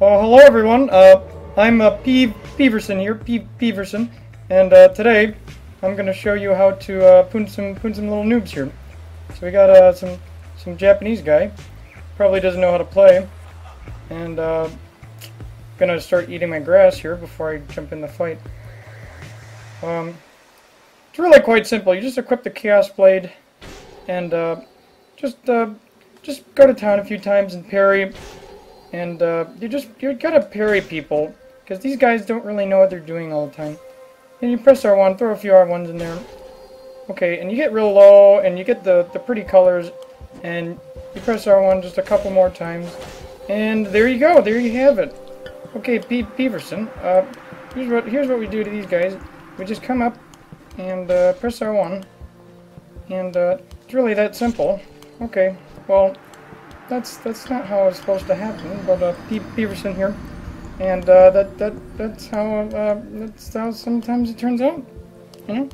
Well, hello everyone. Uh, I'm uh, Peeve Peeverson here, Peeve Peeverson, and uh, today I'm going to show you how to uh, poon some poon some little noobs here. So we got uh, some some Japanese guy, probably doesn't know how to play, and uh, gonna start eating my grass here before I jump in the fight. Um, it's really quite simple. You just equip the Chaos Blade, and uh, just uh, just go to town a few times and parry and uh, you just you gotta parry people because these guys don't really know what they're doing all the time. And you press R1, throw a few R1s in there. Okay, and you get real low, and you get the the pretty colors, and you press R1 just a couple more times, and there you go. There you have it. Okay, Peeve Peeverson. Uh, here's what here's what we do to these guys. We just come up and uh, press R1, and uh, it's really that simple. Okay, well that's that's not how it's supposed to happen. But uh, Peeve Peeverson here, and uh, that that that's how uh, that's how sometimes it turns out. You know.